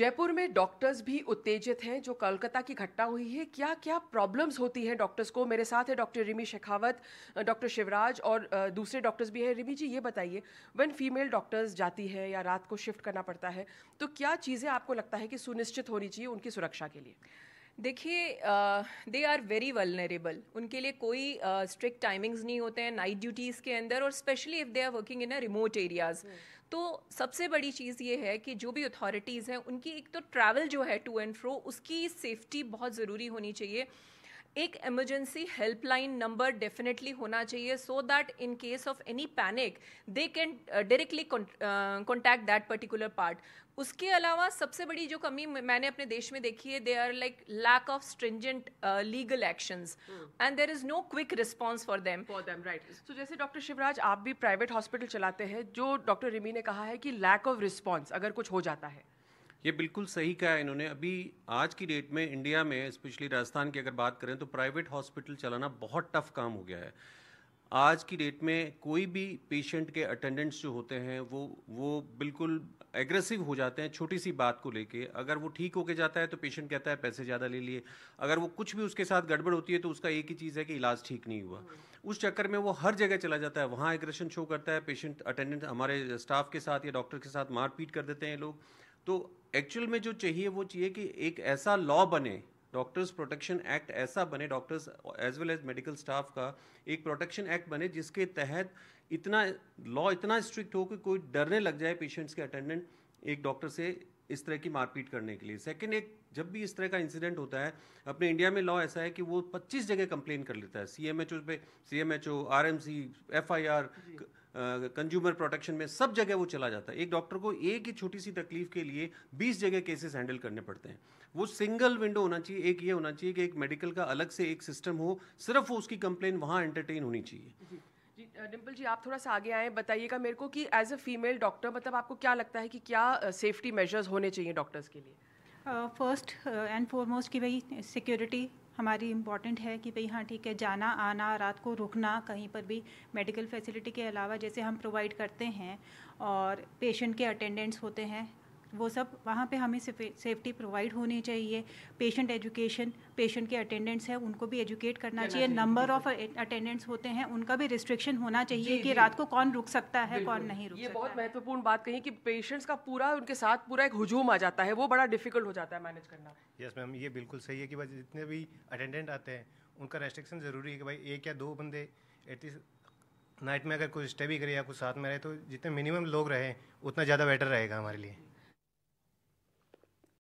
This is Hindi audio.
जयपुर में डॉक्टर्स भी उत्तेजित हैं जो कोलकाता की घटना हुई है। क्या क्या प्रॉब्लम्स होती हैं डॉक्टर्स को? मेरे साथ है डॉक्टर रिमी शेखावत डॉक्टर शिवराज और दूसरे डॉक्टर्स भी हैं। रिमी जी ये बताइए वन फीमेल डॉक्टर्स जाती है या रात को शिफ्ट करना पड़ता है तो क्या चीज़ें आपको लगता है कि सुनिश्चित होनी चाहिए उनकी सुरक्षा के लिए? देखिए दे आर वेरी वलनरेबल उनके लिए कोई स्ट्रिक्ट uh, टाइमिंग्स नहीं होते हैं नाइट ड्यूटीज़ के अंदर और specially if they are working in a remote areas तो सबसे बड़ी चीज़ ये है कि जो भी अथॉरिटीज़ हैं, उनकी एक तो ट्रैवल जो है टू एंड फ्रो उसकी सेफ्टी बहुत ज़रूरी होनी चाहिए। एक इमरजेंसी हेल्पलाइन नंबर डेफिनेटली होना चाहिए so that in case of any panic they can directly contact that particular part उसके अलावा सबसे बड़ी जो कमी मैंने अपने देश में देखी है they are like lack of stringent legal actions and there is no quick response for them for them right so जैसे डॉक्टर शिवराज आप भी प्राइवेट हॉस्पिटल चलाते हैं जो डॉक्टर रिमी ने कहा है कि लैक ऑफ़ रिस्पॉन्स अगर कुछ हो जाता है ये बिल्कुल सही कहा है इन्होंने। अभी आज की डेट में इंडिया में, स्पेशली राजस्थान की अगर बात करें तो प्राइवेट हॉस्पिटल चलाना बहुत टफ काम हो गया है। आज की डेट में कोई भी पेशेंट के अटेंडेंट्स जो होते हैं, वो वो बिल्कुल एग्रेसिव हो जाते हैं छोटी सी बात को लेके। अगर वो ठीक होके जाता है तो पेशेंट कहता है, पैसे ज़्यादा ले लिए। अगर वो कुछ भी उसके साथ गड़बड़ होती है तो उसका एक ही चीज़ है कि इलाज ठीक नहीं हुआ। उस चक्कर में वो हर जगह चला जाता है, वहाँ एग्रेशन शो करता है, पेशेंट अटेंडेंट हमारे स्टाफ के साथ या डॉक्टर के साथ मारपीट कर देते हैं लोग। तो एक्चुअल में जो चाहिए वो चाहिए कि एक ऐसा लॉ बने डॉक्टर्स प्रोटेक्शन एक्ट ऐसा बने doctors as well as medical staff का एक प्रोटेक्शन एक्ट बने, जिसके तहत इतना लॉ इतना स्ट्रिक्ट हो कि कोई डरने लग जाए पेशेंट्स के अटेंडेंट एक डॉक्टर से इस तरह की मारपीट करने के लिए। सेकंड एक जब भी इस तरह का इंसिडेंट होता है अपने इंडिया में लॉ ऐसा है कि वो 25 जगह कंप्लेन कर लेता है। सी एम एच ओ पे C M H O R M C F I R consumer protection में सब जगह वो चला जाता है। एक डॉक्टर को एक ही छोटी सी तकलीफ़ के लिए 20 जगह केसेस हैंडल करने पड़ते हैं। वो सिंगल विंडो होना चाहिए एक ये होना चाहिए कि एक मेडिकल का अलग से एक सिस्टम हो सिर्फ़ वो उसकी कंप्लेन वहाँ एंटरटेन होनी चाहिए। डिम्पल जी, आप थोड़ा सा आगे आए, बताइएगा मेरे को कि एज अ फीमेल डॉक्टर मतलब आपको क्या लगता है कि क्या सेफ्टी मेजर्स होने चाहिए डॉक्टर्स के लिए? फ़र्स्ट एंड फॉरमोस्ट कि भाई सिक्योरिटी हमारी इंपॉर्टेंट है कि भाई हाँ ठीक है, जाना, आना, रात को रुकना, कहीं पर भी मेडिकल फैसिलिटी के अलावा जैसे हम प्रोवाइड करते हैं और पेशेंट के अटेंडेंट्स होते हैं वो सब वहाँ पे हमें सेफ्टी प्रोवाइड होनी चाहिए। पेशेंट एजुकेशन पेशेंट के अटेंडेंट्स हैं उनको भी एजुकेट करना चाहिए। नंबर ऑफ़ अटेंडेंट्स होते हैं उनका भी रिस्ट्रिक्शन होना चाहिए कि रात को कौन रुक सकता है कौन नहीं रुक ये बहुत महत्वपूर्ण बात कही कि पेशेंट्स का पूरा उनके साथ पूरा एक हजूम आ जाता है वो बड़ा डिफ़िकल्ट हो जाता है मैनेज करना। यस मैम ये बिल्कुल सही है कि भाई जितने भी अटेंडेंट आते हैं उनका रेस्ट्रिक्शन ज़रूरी है कि भाई एक या दो बंदे एटलीस्ट नाइट में अगर कुछ स्टे भी करे या कुछ साथ में रहे तो जितने मिनिमम लोग रहे उतना ज़्यादा बेटर रहेगा हमारे लिए।